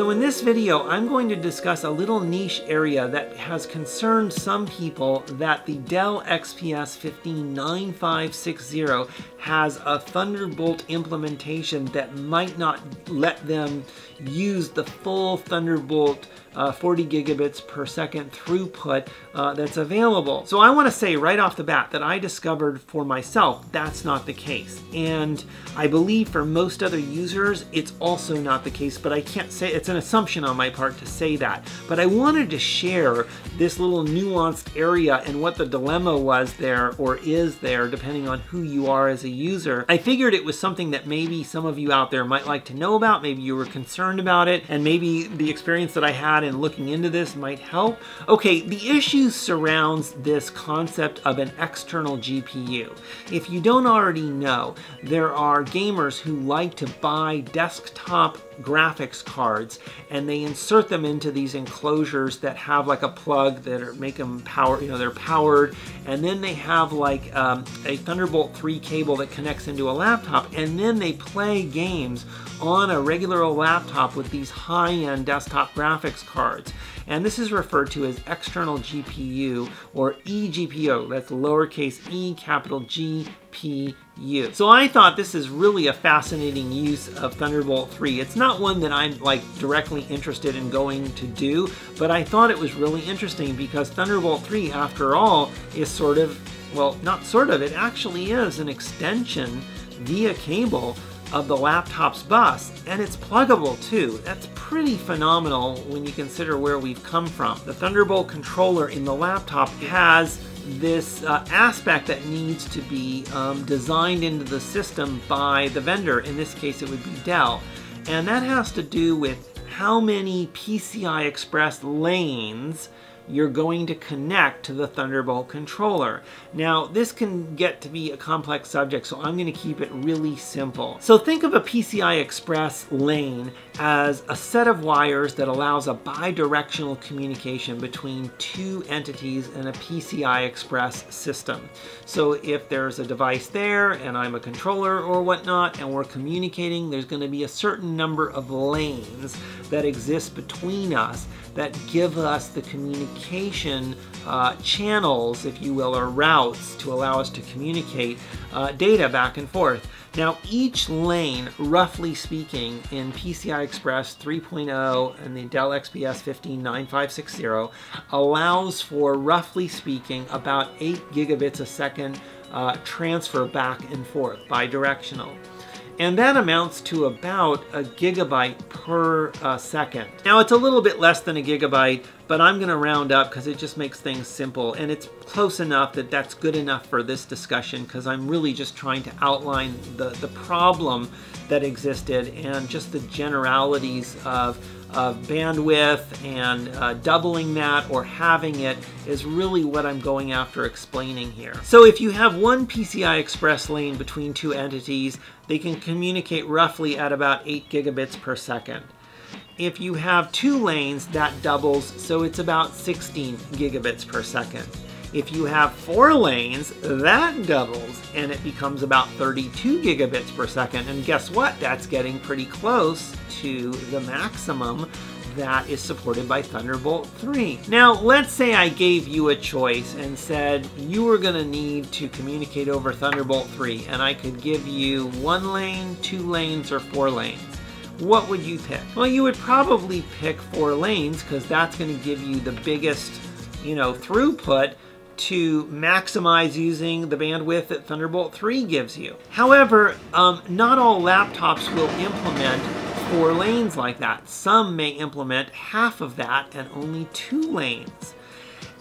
So in this video, I'm going to discuss a little niche area that has concerned some people that the Dell XPS 159560 has a Thunderbolt implementation that might not let them use the full Thunderbolt uh, 40 gigabits per second throughput uh, that's available. So I want to say right off the bat that I discovered for myself that's not the case. And I believe for most other users it's also not the case, but I can't say, it's an assumption on my part to say that. But I wanted to share this little nuanced area and what the dilemma was there or is there depending on who you are as a user. I figured it was something that maybe some of you out there might like to know about, maybe you were concerned about it, and maybe the experience that I had in looking into this might help. Okay, the issue surrounds this concept of an external GPU. If you don't already know, there are gamers who like to buy desktop graphics cards and they insert them into these enclosures that have like a plug that are, make them power, you know, they're powered and then they have like um, a Thunderbolt 3 cable that connects into a laptop and then they play games on a regular laptop with these high-end desktop graphics cards. And this is referred to as external GPU or eGPU. That's lowercase e, capital G, P, U. So I thought this is really a fascinating use of Thunderbolt 3. It's not one that I'm like directly interested in going to do, but I thought it was really interesting because Thunderbolt 3, after all, is sort of, well, not sort of, it actually is an extension via cable of the laptop's bus, and it's pluggable too. That's pretty phenomenal when you consider where we've come from. The Thunderbolt controller in the laptop has this uh, aspect that needs to be um, designed into the system by the vendor. In this case, it would be Dell. And that has to do with how many PCI Express lanes you're going to connect to the Thunderbolt controller. Now, this can get to be a complex subject, so I'm going to keep it really simple. So think of a PCI Express lane as a set of wires that allows a bidirectional communication between two entities in a PCI Express system. So if there's a device there and I'm a controller or whatnot and we're communicating, there's going to be a certain number of lanes that exist between us that give us the communication uh, channels, if you will, or routes to allow us to communicate uh, data back and forth. Now, each lane, roughly speaking, in PCI Express 3.0 and the Dell XPS 15 9560 allows for, roughly speaking, about 8 gigabits a second uh, transfer back and forth, bidirectional and that amounts to about a gigabyte per uh, second. Now it's a little bit less than a gigabyte, but I'm gonna round up because it just makes things simple and it's close enough that that's good enough for this discussion because I'm really just trying to outline the, the problem that existed and just the generalities of bandwidth and uh, doubling that or having it is really what I'm going after explaining here. So if you have one PCI Express lane between two entities, they can communicate roughly at about 8 gigabits per second. If you have two lanes, that doubles, so it's about 16 gigabits per second. If you have four lanes, that doubles and it becomes about 32 gigabits per second. And guess what? That's getting pretty close to the maximum that is supported by Thunderbolt 3. Now, let's say I gave you a choice and said you were going to need to communicate over Thunderbolt 3, and I could give you one lane, two lanes, or four lanes. What would you pick? Well, you would probably pick four lanes because that's going to give you the biggest, you know, throughput to maximize using the bandwidth that Thunderbolt 3 gives you. However, um, not all laptops will implement four lanes like that. Some may implement half of that and only two lanes.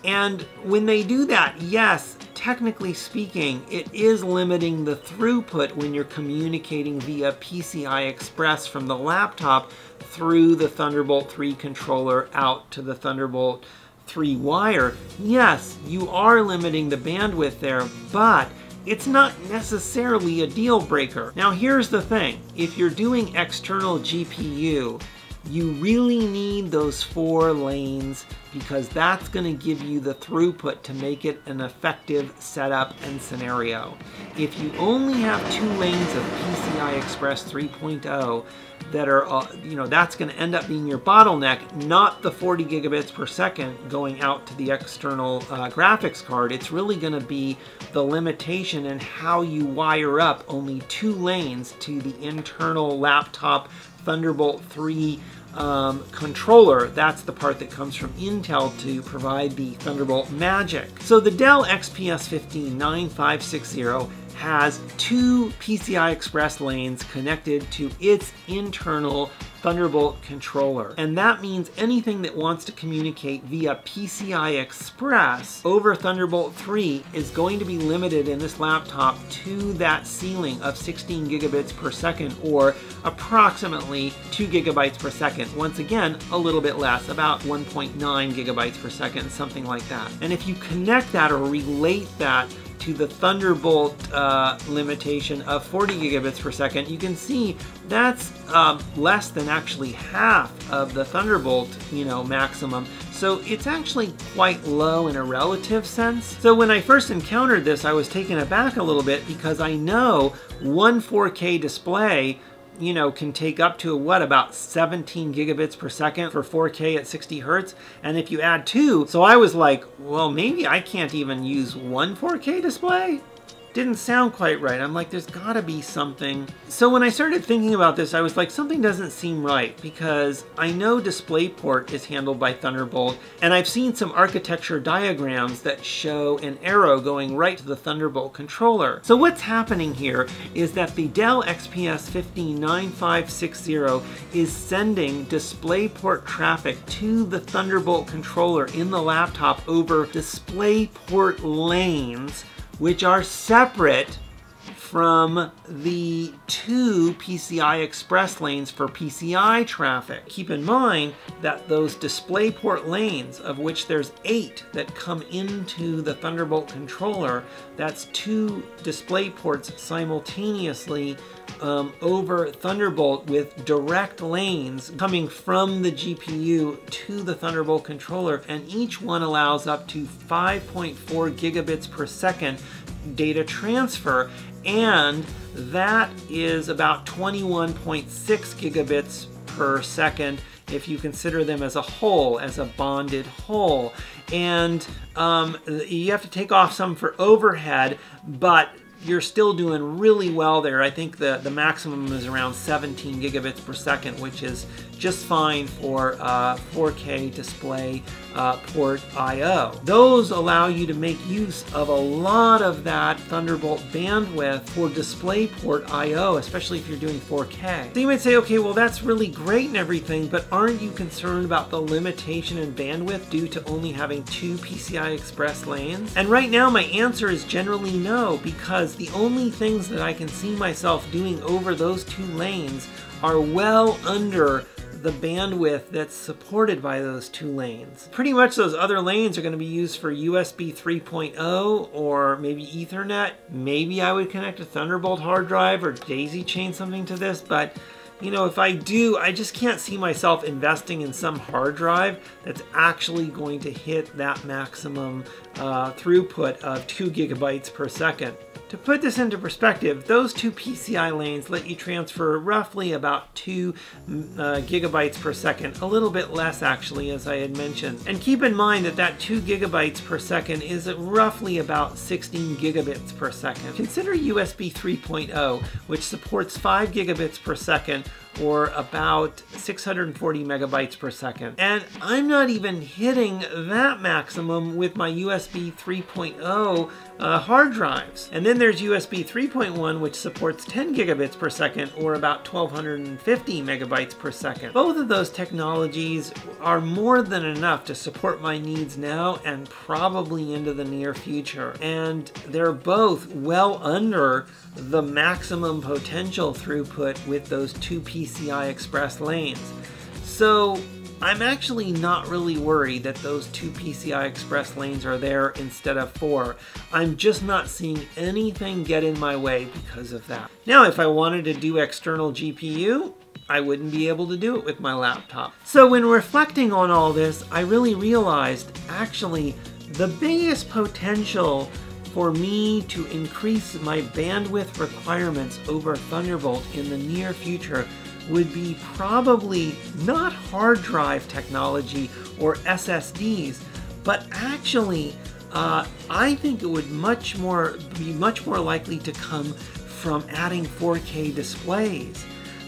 And when they do that, yes, technically speaking, it is limiting the throughput when you're communicating via PCI Express from the laptop through the Thunderbolt 3 controller out to the Thunderbolt 3 wire, yes, you are limiting the bandwidth there, but it's not necessarily a deal breaker. Now here's the thing, if you're doing external GPU, You really need those four lanes because that's going to give you the throughput to make it an effective setup and scenario. If you only have two lanes of PCI Express 3.0 that are, uh, you know, that's going to end up being your bottleneck, not the 40 gigabits per second going out to the external uh, graphics card. It's really going to be the limitation in how you wire up only two lanes to the internal laptop Thunderbolt 3 um, controller. That's the part that comes from Intel to provide the Thunderbolt magic. So the Dell XPS 15 9560 has two PCI Express lanes connected to its internal Thunderbolt controller. And that means anything that wants to communicate via PCI Express over Thunderbolt 3 is going to be limited in this laptop to that ceiling of 16 gigabits per second or approximately 2 gigabytes per second. Once again, a little bit less, about 1.9 gigabytes per second, something like that. And if you connect that or relate that to the Thunderbolt uh, limitation of 40 gigabits per second, you can see that's um, less than actually half of the Thunderbolt, you know, maximum. So it's actually quite low in a relative sense. So when I first encountered this, I was taken aback a little bit because I know one 4K display you know, can take up to what about 17 gigabits per second for 4K at 60 hertz. And if you add two, so I was like, well, maybe I can't even use one 4K display didn't sound quite right. I'm like, there's gotta be something. So when I started thinking about this, I was like, something doesn't seem right because I know DisplayPort is handled by Thunderbolt, and I've seen some architecture diagrams that show an arrow going right to the Thunderbolt controller. So what's happening here is that the Dell XPS 15 9560 is sending DisplayPort traffic to the Thunderbolt controller in the laptop over DisplayPort lanes which are separate from the two PCI Express lanes for PCI traffic. Keep in mind that those DisplayPort lanes, of which there's eight that come into the Thunderbolt controller, that's two DisplayPorts simultaneously um, over Thunderbolt with direct lanes coming from the GPU to the Thunderbolt controller, and each one allows up to 5.4 gigabits per second data transfer, and that is about 21.6 gigabits per second if you consider them as a whole, as a bonded whole. And um, you have to take off some for overhead, but you're still doing really well there. I think the, the maximum is around 17 gigabits per second, which is just fine for uh, 4K display uh, port I.O. Those allow you to make use of a lot of that Thunderbolt bandwidth for DisplayPort I.O., especially if you're doing 4K. So you might say, okay, well that's really great and everything, but aren't you concerned about the limitation in bandwidth due to only having two PCI Express lanes? And right now my answer is generally no, because the only things that I can see myself doing over those two lanes are well under the bandwidth that's supported by those two lanes. Pretty much those other lanes are going to be used for USB 3.0 or maybe Ethernet. Maybe I would connect a Thunderbolt hard drive or daisy chain something to this, but you know, if I do, I just can't see myself investing in some hard drive that's actually going to hit that maximum uh, throughput of two gigabytes per second. To put this into perspective, those two PCI lanes let you transfer roughly about 2 uh, gigabytes per second, a little bit less actually as I had mentioned. And keep in mind that that 2 gigabytes per second is roughly about 16 gigabits per second. Consider USB 3.0, which supports 5 gigabits per second or about 640 megabytes per second. And I'm not even hitting that maximum with my USB 3.0 uh, hard drives. And then there's USB 3.1, which supports 10 gigabits per second or about 1250 megabytes per second. Both of those technologies are more than enough to support my needs now and probably into the near future. And they're both well under the maximum potential throughput with those two PCI Express lanes. So I'm actually not really worried that those two PCI Express lanes are there instead of four. I'm just not seeing anything get in my way because of that. Now, if I wanted to do external GPU, I wouldn't be able to do it with my laptop. So when reflecting on all this, I really realized actually the biggest potential for me to increase my bandwidth requirements over Thunderbolt in the near future would be probably not hard drive technology or SSDs, but actually uh, I think it would much more be much more likely to come from adding 4K displays.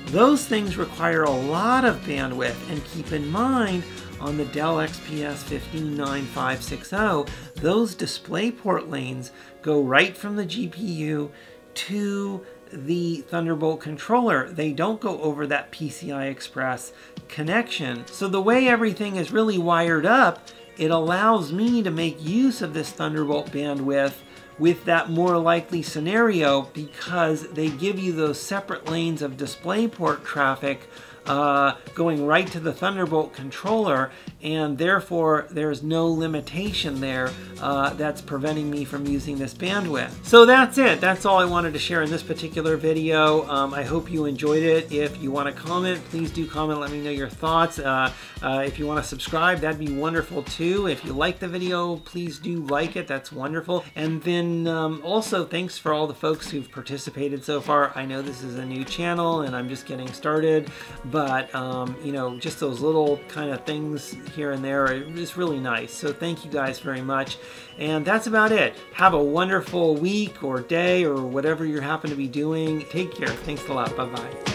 Those things require a lot of bandwidth and keep in mind on the Dell XPS 15 9560, those DisplayPort lanes go right from the GPU to the Thunderbolt controller. They don't go over that PCI Express connection. So the way everything is really wired up, it allows me to make use of this Thunderbolt bandwidth with that more likely scenario because they give you those separate lanes of DisplayPort traffic uh, going right to the Thunderbolt controller, and therefore there's no limitation there uh, that's preventing me from using this bandwidth. So that's it. That's all I wanted to share in this particular video. Um, I hope you enjoyed it. If you want to comment, please do comment. Let me know your thoughts. Uh, uh if you want to subscribe, that'd be wonderful too. If you like the video, please do like it. That's wonderful. And then um, also, thanks for all the folks who've participated so far. I know this is a new channel and I'm just getting started but um, you know, just those little kind of things here and there is really nice. So thank you guys very much. And that's about it. Have a wonderful week or day or whatever you happen to be doing. Take care. Thanks a lot. Bye-bye.